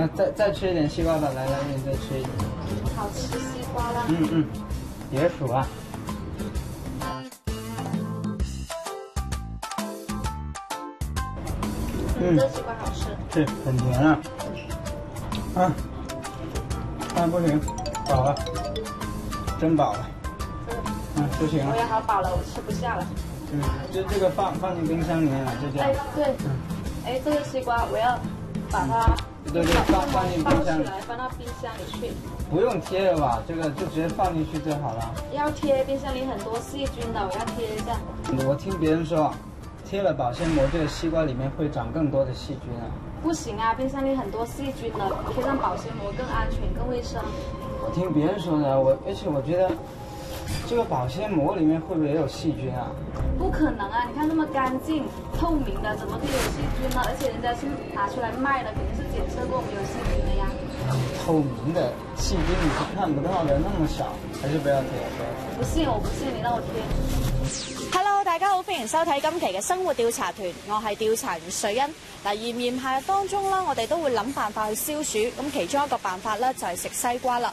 嗯，再再吃一点西瓜吧，来来，你再吃一点。好吃西瓜啦。嗯嗯，别数啊。嗯，这西瓜好吃。是很甜啊。啊，啊不行，饱了，真饱了。嗯，不行了。我也好饱了，我吃不下了。嗯，就这个放放进冰箱里面了，就这样。哎，对。嗯。哎，这个西瓜我要把它。对对，放放进冰箱里，放到冰箱里去。不用贴了吧？这个就直接放进去就好了。要贴，冰箱里很多细菌的，我要贴一下。我听别人说，贴了保鲜膜，这个西瓜里面会长更多的细菌啊。不行啊，冰箱里很多细菌的，贴上保鲜膜更安全、更卫生。我听别人说的，我而且我觉得。这个保鲜膜里面会不会也有细菌啊？不可能啊！你看那么干净、透明的，怎么可以有细菌呢？而且人家是拿出来卖的，肯定是检测过没有细菌的呀。透明的细菌你是看不到的，那么小，还是不要贴了。不信我不信，你让我贴。Hello，大家好，歡迎收睇今期嘅生活調查團，我係調查員瑞恩。嗱，炎炎夏日當中啦，我哋都會諗辦法去消暑，咁其中一個辦法咧就係食西瓜啦。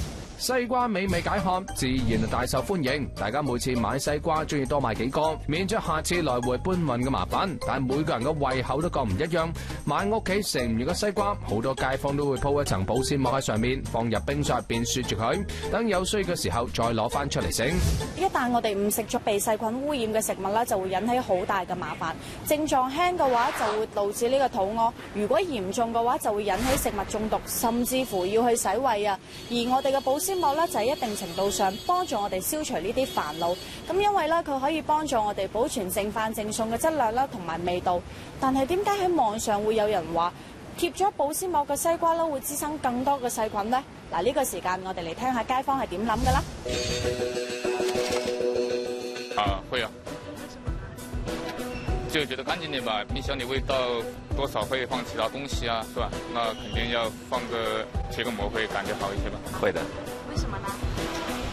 西瓜美味解渴，自然大受歡迎。大家每次買西瓜，中意多買幾個，免咗下次來回搬運嘅麻煩。但係每個人嘅胃口都各唔一樣，買屋企食唔完嘅西瓜，好多街坊都會鋪一層保鮮膜喺上面，放入冰箱入边雪住佢，等有需要嘅時候再攞翻出嚟食。一旦我哋唔食咗被細菌污染嘅食物咧，就會引起好大嘅麻煩。症狀輕嘅話，就會導致呢個肚屙；如果嚴重嘅話，就會引起食物中毒，甚至乎要去洗胃啊。而我哋嘅保鲜保鮮膜咧就係一定程度上幫助我哋消除呢啲煩惱，咁因為咧佢可以幫助我哋保存剩飯剩餸嘅質量啦同埋味道。但係點解喺網上會有人話貼咗保鮮膜嘅西瓜咧會滋生更多嘅細菌呢？嗱，呢個時間我哋嚟聽下街坊係點諗嘅啦。啊，會啊。就覺得乾淨點吧，冰箱裏味道多少會放其他東西啊，是吧？那肯定要放個貼個膜會感覺好一些吧。會的。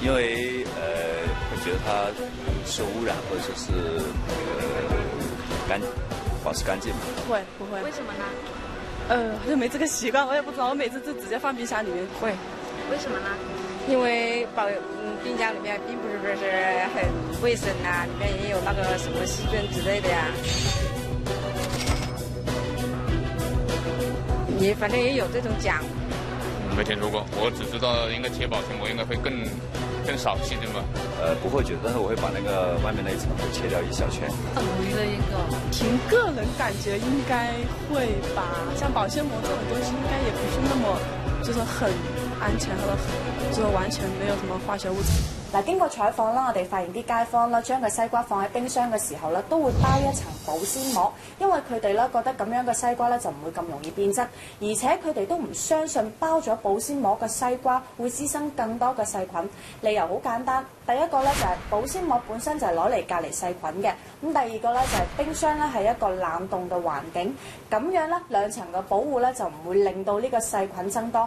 因为呃，我觉得它受污染或者是呃干保持干净嘛。不会不会。为什么呢？呃，好像没这个习惯，我也不知道，我每次就直接放冰箱里面。会。为什么呢？因为保嗯冰箱里面并不是说是很卫生啊，里面也有那个什么细菌之类的呀。也反正也有这种讲。没听说过，我只知道应该贴保鲜膜应该会更更少細菌吧。呃，不会觉得，但是我会把那个外面那一层都切掉一小圈。等於的一个。凭个人感觉应该会吧。像保鲜膜这种东西，应该也不是那么就是很安全和，就完全沒有什麼化學物質。嗱，經過採訪啦，我哋發現啲街坊啦，將個西瓜放喺冰箱嘅時候咧，都會包一層保鮮膜，因為佢哋咧覺得咁樣嘅西瓜咧就唔會咁容易變質，而且佢哋都唔相信包咗保鮮膜嘅西瓜會滋生更多嘅細菌。理由好簡單，第一個咧就係保鮮膜本身就係攞嚟隔離細菌嘅，咁第二個咧就係冰箱咧係一個冷凍嘅環境，咁樣咧兩層嘅保護咧就唔會令到呢個細菌增多。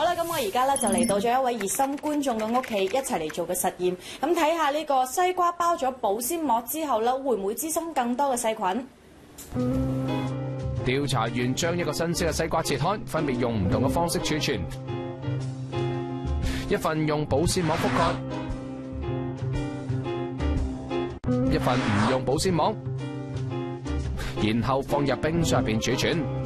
好啦，咁我而家咧就嚟到咗一位熱心觀眾嘅屋企，一齊嚟做個實驗。咁睇下呢個西瓜包咗保鮮膜之後咧，會唔會滋生更多嘅細菌？調查員將一個新鮮嘅西瓜切開，分別用唔同嘅方式儲存。一份用保鮮膜覆蓋，一份唔用保鮮膜，然後放入冰箱入邊儲存。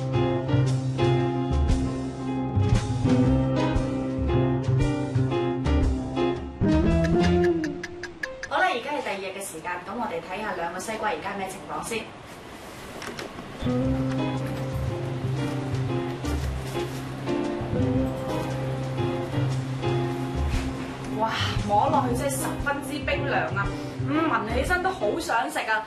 咁我哋睇下兩個西瓜而家咩情況先。哇，摸落去真係十分之冰涼啊！嗯，聞起身都好想食啊！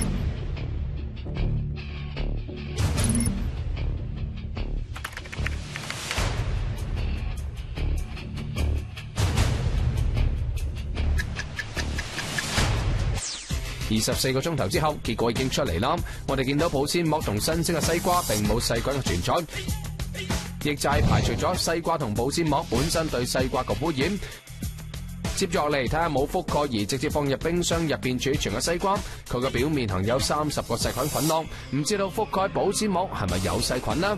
二十四個鐘頭之後，結果已經出嚟啦。我哋見到保鮮膜同新鮮嘅西瓜並冇細菌嘅存在，亦就系排除咗西瓜同保鮮膜本身對西瓜嘅污染。接住落嚟睇下冇覆蓋而直接放入冰箱入邊儲存嘅西瓜，佢嘅表面含有三十個細菌菌落，唔知道覆蓋保鮮膜係咪有細菌呢？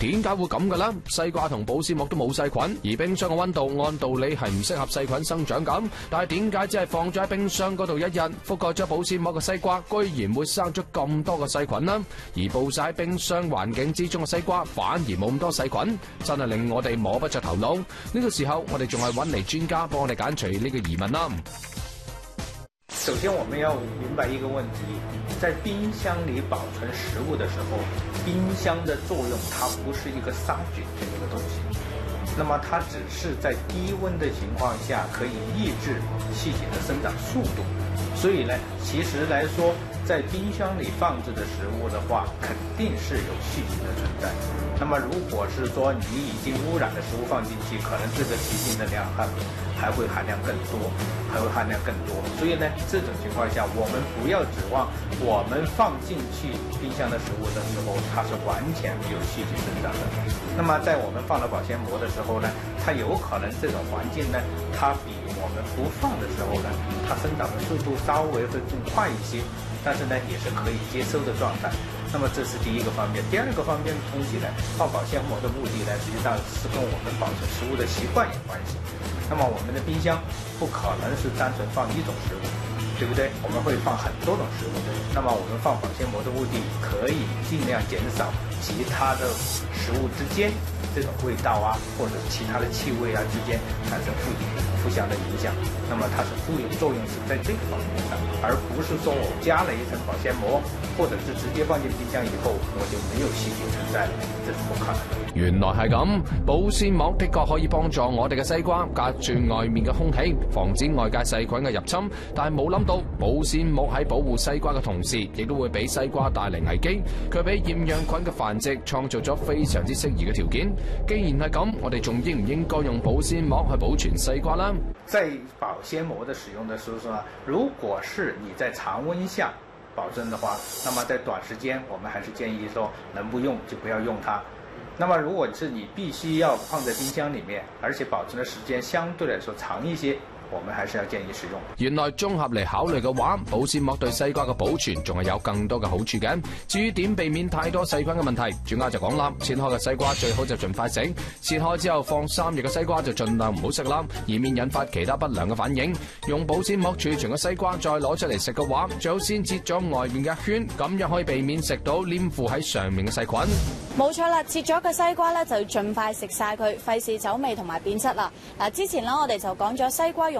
點解會咁嘅咧？西瓜同保鮮膜都冇細菌，而冰箱嘅溫度按道理係唔適合細菌生長咁。但係點解只係放咗喺冰箱嗰度一日，覆蓋咗保鮮膜嘅西瓜，居然會生出咁多嘅細菌呢？而暴曬喺冰箱環境之中嘅西瓜反而冇咁多細菌，真係令我哋摸不着頭腦。呢個時候，我哋仲係揾嚟專家幫我哋解除呢個疑問啦。首先，我们要明白一个问题，在冰箱里保存食物的时候，冰箱的作用它不是一个杀菌的一个东西，那么它只是在低温的情况下可以抑制细菌的生长速度。所以呢，其实来说，在冰箱里放置的食物的话，肯定是有细菌的存在。那么，如果是说你已经污染的食物放进去，可能这个细菌的量还还会含量更多，还会含量更多。所以呢，这种情况下，我们不要指望我们放进去冰箱的食物的时候，它是完全没有细菌生长的。那么，在我们放了保鲜膜的时候呢，它有可能这种环境呢，它比我们不放的时候呢，它生长的速度稍微会更快一些，但是呢，也是可以接收的状态。那么这是第一个方面。第二个方面的東西呢，放保鲜膜的目的呢，实际上是跟我们保存食物的习惯有关系。那么我们的冰箱不可能是单纯放一种食物，对不对？我们会放很多种食物。那么我们放保鲜膜的目的，可以尽量减少其他的食物之间，这种味道啊，或者其他的气味啊之间产生互互相的影响。那么它是作用作用是在这个方面上，而不是说我加了一层保鲜膜，或者是直接放进冰箱以后我就没有细菌存在了，这是不可能的。原来系咁，保鲜膜的确可以帮助我哋嘅西瓜隔住外面嘅空气，防止外界细菌嘅入侵。但系冇谂到，保鲜膜喺保护西瓜嘅同时，亦都会俾西瓜带嚟危机。佢俾厌氧菌嘅繁殖創造咗非常之適宜嘅條件。既然係咁，我哋仲應唔應該用保鮮膜去保存西瓜呢？在保鮮膜的使用的時候，說如果是你在常温下保证的話，那麼在短時間，我們還是建議說能不用就不要用它。那麼，如果是你必須要放在冰箱裡面，而且保存的時間相對來說長一些。我們還是要建議使用。原來綜合嚟考慮嘅話，保鮮膜對西瓜嘅保存仲係有更多嘅好處嘅。至於點避免太多細菌嘅問題，專家就講啦，切開嘅西瓜最好就盡快食，切開之後放三日嘅西瓜就盡量唔好食啦，以免引發其他不良嘅反應。用保鮮膜儲存嘅西瓜再攞出嚟食嘅話，最好先切咗外面嘅一圈，咁樣可以避免食到黏附喺上面嘅細菌。冇錯啦，切咗嘅西瓜咧就要盡快食晒佢，費事走味同埋變質啦。嗱，之前咧我哋就講咗西瓜用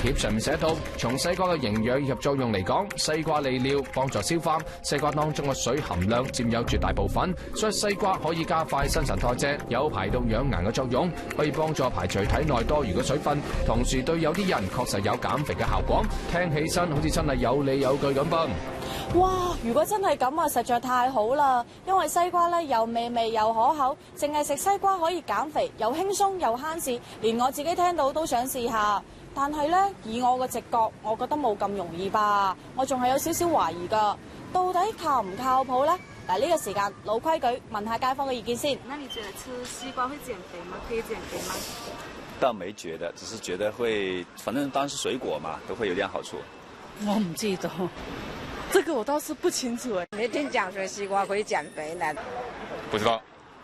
帖上面寫到，從西瓜嘅營養以及作用嚟講，西瓜利尿幫助消化，西瓜當中嘅水含量佔有絕大部分，所以西瓜可以加快新陳代謝，有排毒養顏嘅作用，可以幫助排除體內多餘嘅水分，同時對有啲人確實有減肥嘅效果。聽起身好似真係有理有據咁噃。哇！如果真係咁啊，實在太好啦！因為西瓜咧又美味又可口，淨係食西瓜可以減肥，又輕鬆又慳事，連我自己聽到都想試下。但係咧，以我嘅直覺，我覺得冇咁容易吧。我仲係有少少懷疑噶，到底靠唔靠譜咧？嗱，呢個時間老規矩，問下街坊嘅意見先。那你覺得吃西瓜會減肥嗎？可以減肥嗎？倒沒覺得，只是覺得會，反正當然是水果嘛，都會有點好處。我唔知道，這個我倒是不清楚誒。你聽講說西瓜可以減肥呢？不知道，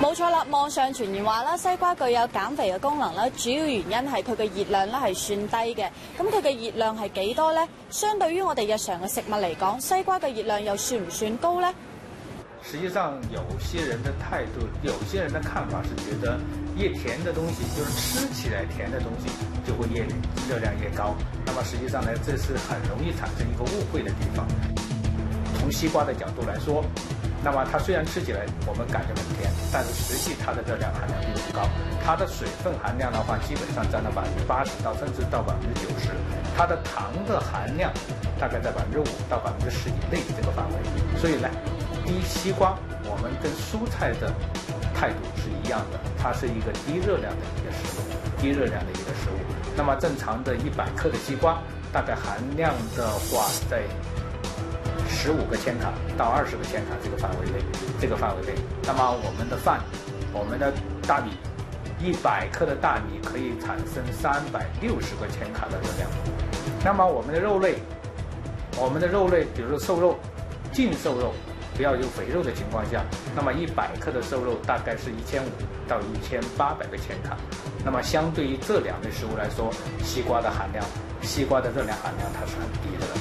冇錯啦，網上傳言話啦，西瓜具有減肥嘅功能啦，主要原因係佢嘅熱量咧係算低嘅。咁佢嘅熱量係幾多呢？相對於我哋日常嘅食物嚟講，西瓜嘅熱量又算唔算高呢？實際上，有些人的態度，有些人的看法是覺得越甜的東西，就是吃起來甜的東西就會越熱量越高。那麼實際上呢，這是很容易產生一個誤會的地方。從西瓜的角度來說，那么它虽然吃起来我们感觉很甜，但是实际它的热量含量并不高。它的水分含量的话，基本上占到百分之八十到甚至到百分之九十。它的糖的含量大概在百分之五到百分之十以內這個範圍。所以呢，低西瓜我们跟蔬菜的态度是一样的，它是一个低热量的一个食物，低热量的一个食物。那么正常的一百克的西瓜，大概含量的话在。十五个千卡到二十个千卡这个范围内，这个范围内，那么我们的饭，我们的大米，一百克的大米可以产生三百六十个千卡的热量。那么我们的肉类，我们的肉类，比如说瘦肉，净瘦肉，不要有肥肉的情况下，那么一百克的瘦肉大概是一千五到一千八百个千卡。那么相对于这两类食物来说，西瓜的含量，西瓜的热量含量它是很低的了，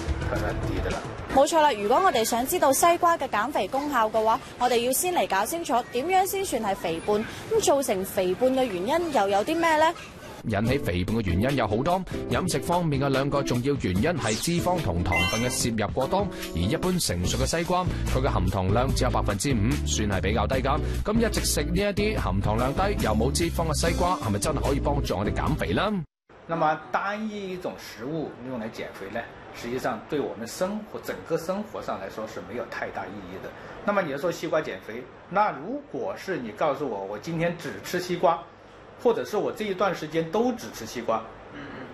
冇錯啦，如果我哋想知道西瓜嘅減肥功效嘅話，我哋要先嚟搞清楚點樣先算係肥胖。咁造成肥胖嘅原因又有啲咩呢？引起肥胖嘅原因有好多，飲食方面嘅兩個重要原因係脂肪同糖分嘅攝入過多。而一般成熟嘅西瓜，佢嘅含糖量只有百分之五，算係比較低噶。咁一直食呢一啲含糖量低又冇脂肪嘅西瓜，係咪真係可以幫助我哋減肥呢？那麼單一一種食物用來減肥呢？實際上对我们生活整个生活上来说是没有太大意义的。那么你要说西瓜减肥，那如果是你告诉我，我今天只吃西瓜，或者是我这一段时间都只吃西瓜，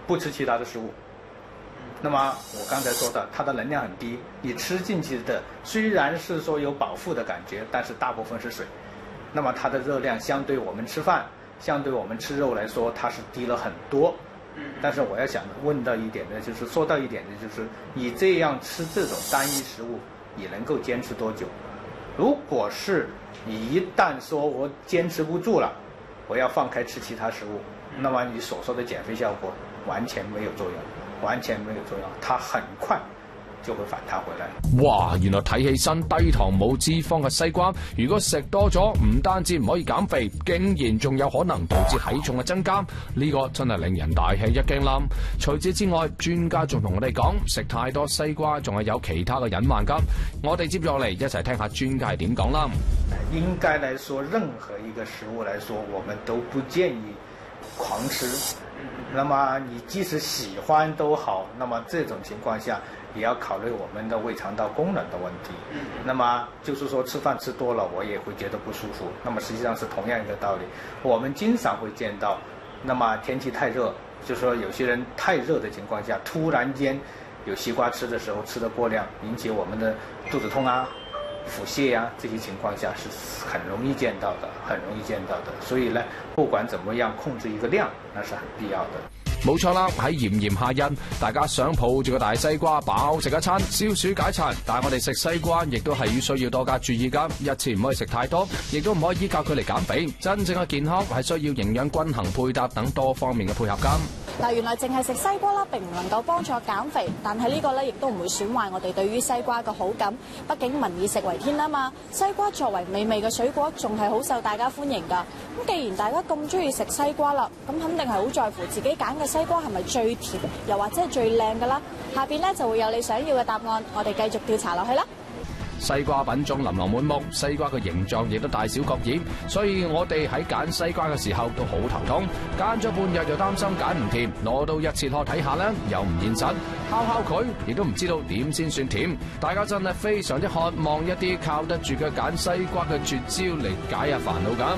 不吃其他的食物，那么我刚才说的，它的能量很低，你吃进去的虽然是说有饱腹的感觉，但是大部分是水，那么它的热量相对我们吃饭，相对我们吃肉来说，它是低了很多。但是我要想问到一点呢，就是说到一点呢，就是你这样吃这种单一食物，你能够坚持多久？如果是你一旦说我坚持不住了，我要放开吃其他食物，那么你所说的减肥效果完全没有作用，完全没有作用，它很快。就會反彈回來。哇，原來睇起身低糖冇脂肪嘅西瓜，如果食多咗，唔單止唔可以減肥，竟然仲有可能導致體重嘅增加。呢個真係令人大吃一驚啦！除此之外，專家仲同我哋講，食太多西瓜仲係有其他嘅隱患噶。我哋接落嚟一齊聽下專家係點講啦。應該來說，任何一個食物來說，我們都不建議狂吃。那麼你即使喜歡都好，那麼這種情況下。也要考虑我们的胃肠道功能的问题。那么就是说吃饭吃多了，我也会觉得不舒服。那么实际上是同样一个道理。我们经常会见到，那么天气太热，就是说有些人太热的情况下，突然间有西瓜吃的时候吃的过量，引起我们的肚子痛啊，腹泻呀、这些情况下是很容易见到的，很容易见到的。所以呢，不管怎么样控制一个量，那是很必要的。冇錯啦，喺炎炎夏日，大家想抱住個大西瓜飽食一餐消暑解饞，但係我哋食西瓜亦都係要需要多加注意噶，一次唔可以食太多，亦都唔可以依靠佢嚟減肥。真正嘅健康係需要營養均衡配搭等多方面嘅配合噶。嗱，原來淨係食西瓜啦，並唔能夠幫助減肥，但係呢個咧亦都唔會損壞我哋對於西瓜嘅好感。畢竟民以食為天啊嘛，西瓜作為美味嘅水果，仲係好受大家歡迎㗎。咁既然大家咁中意食西瓜啦，咁肯定係好在乎自己揀嘅西瓜係咪最甜，又或者係最靚㗎啦。下边咧就會有你想要嘅答案，我哋繼續調查落去啦。西瓜品種琳琅滿目，西瓜嘅形状亦都大小各异，所以我哋喺揀西瓜嘅時候都好頭痛。揀咗半日又擔心揀唔甜，攞到一切殼睇下咧又唔現實，敲敲佢亦都唔知道點先算甜。大家真係非常之渴望一啲靠得住嘅揀西瓜嘅絕招嚟解下煩惱咁。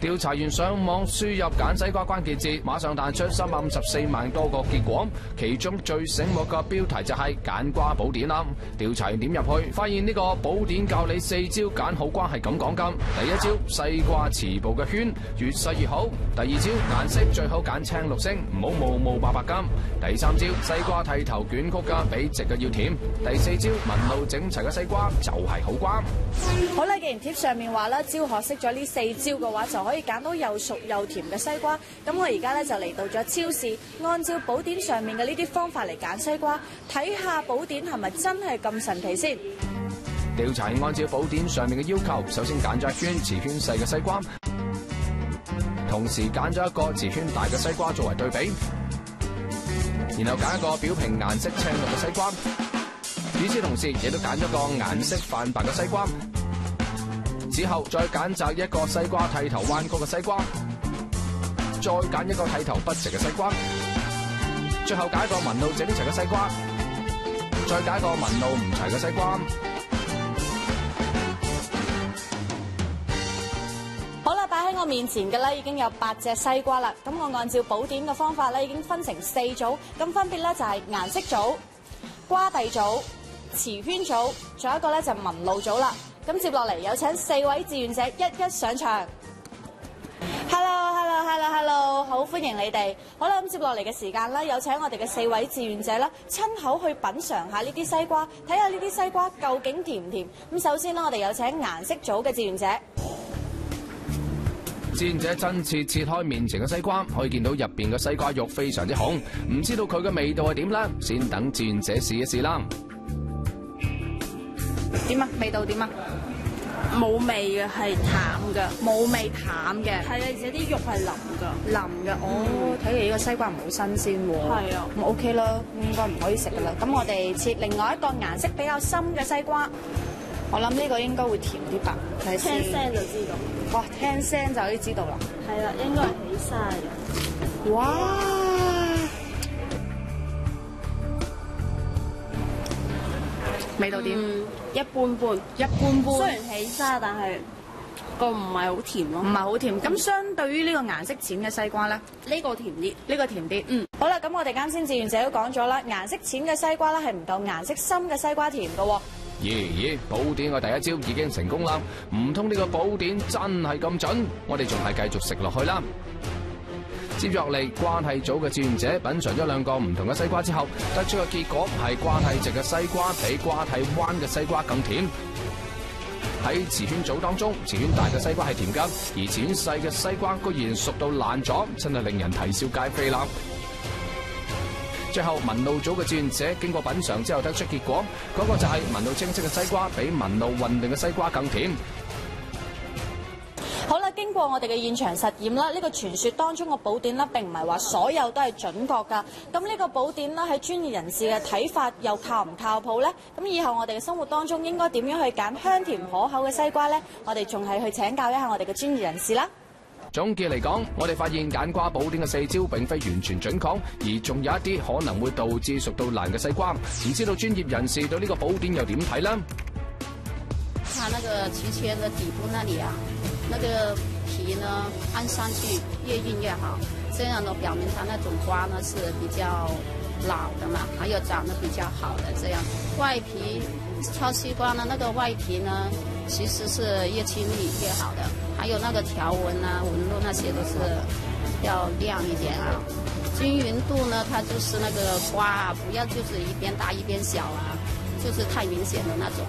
調查員上網輸入揀西瓜關鍵字，馬上彈出三百五十四萬多個結果，其中最醒目嘅標題就係揀瓜寶典啦。調查員點入去，發現呢個寶典教你四招揀好瓜係咁講㗎。第一招西瓜臍部嘅圈越細越好。第二招顏色最好揀青綠色，唔好霧霧白白金。第三招西瓜剃頭捲曲嘅比直嘅要甜。第四招紋路整齊嘅西瓜就係好瓜。好啦，既然貼上面話啦，只要學識咗呢四招嘅話，就可以揀到又熟又甜嘅西瓜。咁我而家咧就嚟到咗超市，按照寶典上面嘅呢啲方法嚟揀西瓜，睇下寶典係咪真係咁神奇先。調查按照寶典上面嘅要求，首先揀咗一圈瓷圈細嘅西瓜，同時揀咗一個瓷圈大嘅西瓜作為對比，然後揀一個表皮顏色青綠嘅西瓜。與此同時，亦都揀咗個顏色泛白嘅西瓜。之後再揀擇一個西瓜剃頭彎曲嘅西瓜，再揀一個剃頭不直嘅西瓜，最後揀一個紋路整齊嘅西瓜，再揀一個紋路唔齊嘅西瓜。好啦，擺喺我面前嘅咧已經有八隻西瓜啦。咁我按照寶典嘅方法咧，已經分成四組，咁分別咧就係顏色組、瓜蒂組、瓷圈組，仲有一個咧就紋路組啦。咁接落嚟有請四位志愿者一一上場。Hello，Hello，Hello，Hello，好歡迎你哋。好啦，咁接落嚟嘅時間咧，有請我哋嘅四位志愿者啦，親口去品尝下呢啲西瓜，睇下呢啲西瓜究竟甜唔甜。咁首先呢，我哋有請顏色組嘅志愿者。志願者真切切開面前嘅西瓜，可以見到入边嘅西瓜肉非常之紅，唔知道佢嘅味道係點咧？先等志願者試一試啦。點啊？味道點啊？冇味嘅，係淡嘅，冇味淡嘅，係啊，而且啲肉係腍㗎。腍嘅。哦，睇嚟呢個西瓜唔好新鮮喎。係啊咁 OK 啦，應該唔可以食噶啦。咁我哋切另外一個顏色比較深嘅西瓜，我諗呢個應該會甜啲吧。睇下先聽聲就知道。哇，聽聲就可以知道啦。係啦，應該係起晒嘅。哇！味道點？嗯，一般般，一般般。雖然起沙，但係個唔係好甜咯。唔係好甜。咁相對於呢個顏色淺嘅西瓜咧，呢個甜啲。呢個甜啲。嗯。好啦，咁我哋啱先志願者都講咗啦，顏色淺嘅西瓜咧係唔夠顏色深嘅西瓜甜嘅喎。咦咦，寶典嘅第一招已經成功啦！唔通呢個寶典真係咁準？我哋仲係繼續食落去啦。接落嚟，瓜蒂組嘅志愿者品尝咗兩個唔同嘅西瓜之後，得出嘅結果係瓜蒂直嘅西瓜比瓜蒂彎嘅西瓜更甜。喺瓷圈組當中，瓷圈大嘅西瓜係甜㗎，而瓷圈細嘅西瓜居然熟到爛咗，真係令人啼笑皆非啦！最後文路組嘅志愿者經過品尝之後得出結果，嗰、個就係文路清晰嘅西瓜比文路混亂嘅西瓜更甜。經經過我哋嘅現場實驗啦，呢個傳說當中嘅寶典啦，並唔係話所有都係準確㗎。咁呢個寶典啦，喺專業人士嘅睇法又靠唔靠譜呢？咁以後我哋嘅生活當中應該點樣去揀香甜可口嘅西瓜呢？我哋仲係去請教一下我哋嘅專業人士啦。總結嚟講，我哋發現揀瓜寶典嘅四招並非完全準確，而仲有一啲可能會導致熟到爛嘅西瓜。唔知道專業人士對呢個寶典又點睇呢？它那個提前的底部那裡啊，那个皮呢按上去越硬越好，这样呢表明它那种瓜呢是比较老的嘛，还有长得比较好的这样。外皮挑西瓜呢，那个外皮呢其实是越清麗越好的，还有那个条纹啊、纹路那些都是要亮一点啊。均匀度呢，它就是那个瓜啊，不要就是一边大一边小啊，就是太明显的那种，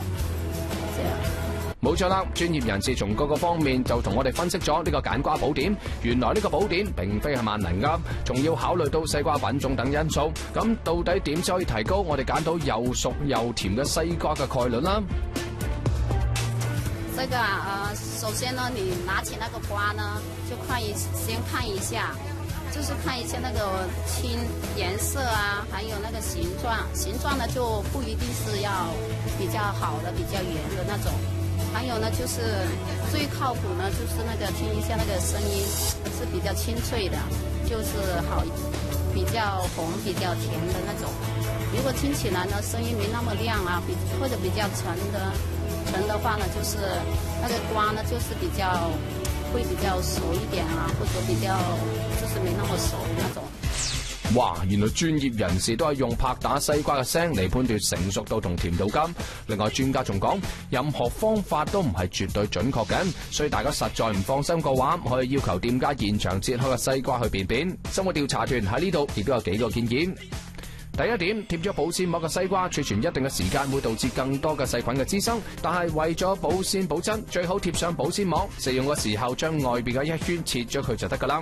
这样。冇錯啦，專業人士從各個方面就同我哋分析咗呢個揀瓜寶典。原來呢個寶典並非係萬能噶，仲要考慮到西瓜品種等因素。咁到底點先可以提高我哋揀到又熟又甜嘅西瓜嘅概率啦？這個啊，呃，首先呢，你拿起那個瓜呢，就看一先看一下，就是看一下那個青顏色啊，還有那個形狀。形狀呢就不一定是要比較好的、比較圓的那種。还有呢，就是最靠谱呢，就是那个听一下那个声音是比较清脆的，就是好比较红、比较甜的那种。如果听起来呢，声音没那么亮啊，比或者比较沉的沉的话呢，就是那个瓜呢，就是比较会比较熟一点啊，或者比较就是没那么熟那种。哇！原來專業人士都係用拍打西瓜嘅聲嚟判斷成熟度同甜度㗎。另外專家仲講，任何方法都唔係絕對準確嘅，所以大家實在唔放心嘅話，可以要求店家現場切開個西瓜去便便。生活調查團喺呢度亦都有幾個建議。第一點，貼咗保鮮膜嘅西瓜儲存一定嘅時間會導致更多嘅細菌嘅滋生，但係為咗保鮮保質，最好貼上保鮮膜。食用嘅時候將外邊嘅一圈切咗佢就得㗎啦。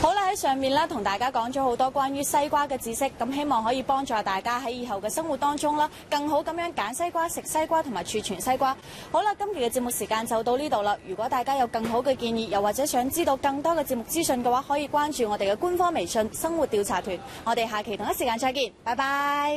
好啦，喺上面咧同大家讲咗好多关于西瓜嘅知识，咁希望可以帮助大家喺以后嘅生活当中啦，更好咁样拣西瓜、食西瓜同埋储存西瓜。好啦，今期嘅节目时间就到呢度啦。如果大家有更好嘅建议，又或者想知道更多嘅节目资讯嘅话，可以关注我哋嘅官方微信《生活调查团》。我哋下期同一时间再见，拜拜。